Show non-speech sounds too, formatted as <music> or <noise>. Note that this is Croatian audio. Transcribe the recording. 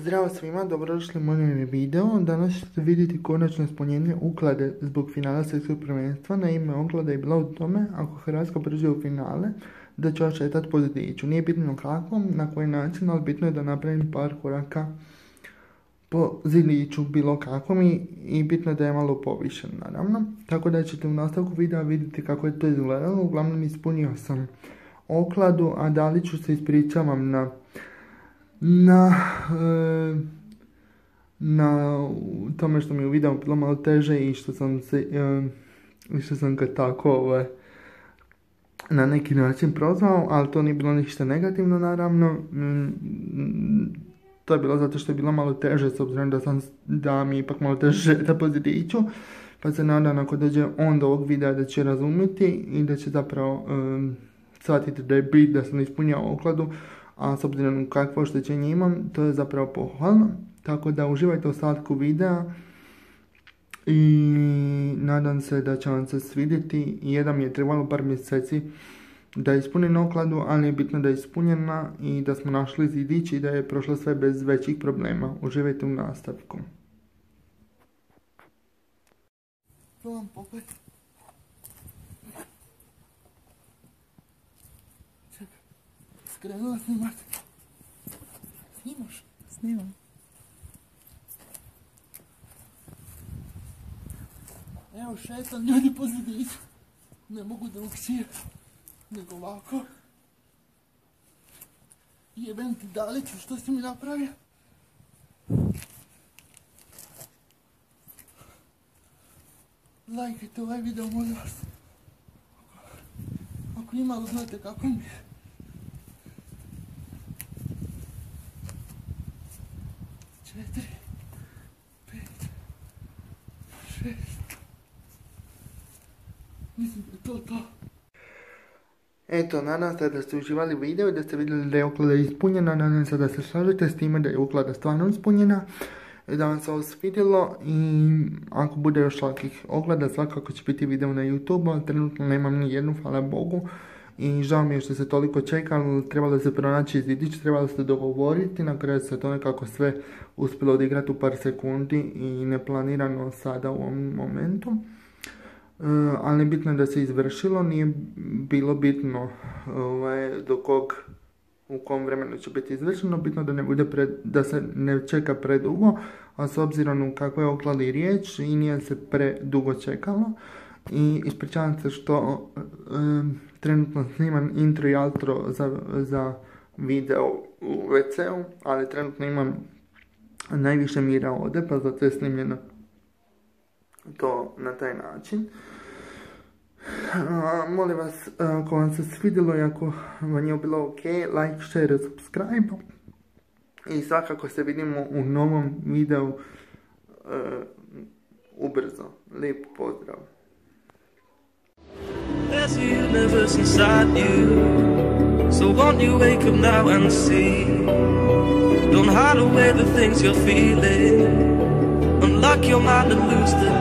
Zdravo svima, dobrodošli u moj video. Danas ćete vidjeti konačno ispunjenje uklade zbog finala svjetskog prvenstva. Na ime oklada je bila u tome, ako Hrvatska prođe u finale, da će očetati po zidiću. Nije bitno kako, na koji način, ali bitno je da napravim par koraka po zidiću bilo kakvom i, i bitno je da je malo povišen naravno. Tako da ćete u nastavku videa vidjeti kako je to izgledalo. Uglavnom ispunio sam okladu, a da ću se ispričavam na na, e, na tome što mi u videu bilo malo teže i što sam se, e, što sam ga tako ovaj, na neki način prozvao, ali to nije bilo ništa negativno naravno. Mm, to je bilo zato što je bilo malo teže, s obzirom da, sam, da mi ipak malo teže <laughs> da pozitiću. Pa se nadam ako dođe on do ovog videa da će razumjeti i da će zapravo um, shvatiti da je bit da sam ispunjao okladu a s obzirom kakvo oštećenje imam, to je zapravo pohvalno. Tako da uživajte u ostatku videa i nadam se da će vam se svidjeti. Jedan mi je trebalo par mjeseci da ispunim okladu, ali je bitno da je ispunjena i da smo našli zidić i da je prošlo sve bez većih problema. Uživajte u nastavku. Skrenula snimat. Snimaš? Snimam. Evo šetam ljudi po zidiću. Ne mogu drugčije. Nego ovako. Jebem ti Daliću, što si mi napravio? Lajkajte ovaj video, molim vas. Ako imalo znate kako mi je. Četiri, pet, šest. Mislim da je to to. Eto, nadam se da ste uživali video i da ste vidjeli da je uklada ispunjena. Nadam se da se slažete s time da je uklada stvarno ispunjena. Da vam se ovo svidjelo i ako bude još lakih ogleda svakako će biti video na YouTube, ali trenutno nemam ni jednu, hvala Bogu i žao mi je što se toliko čekalo, trebalo se pronaći izvidić, trebalo se dogovoriti, na kraju se to nekako sve uspjelo odigrati u par sekundi i neplanirano sada u ovom momentu. E, ali bitno je da se izvršilo, nije bilo bitno ovaj, do kog u kom vremenu će biti izvršeno, bitno da ne bude da se ne čeka predugo, a s obzirom u kakvoj okladi riječ i nije se predugo čekalo i ispričavam se što trenutno snimam intro i outro za, za video u WC-u, ali trenutno imam najviše mira ovdje, pa zato je snimljeno to na taj način. molim vas, ako vam se svidjelo i ako vam je bilo ok, like, share, subscribe. I svakako se vidimo u novom videu ubrzo. Lijep pozdrav! There's a universe inside you. So won't you wake up now and see? Don't hide away the things you're feeling. Unlock your mind and lose the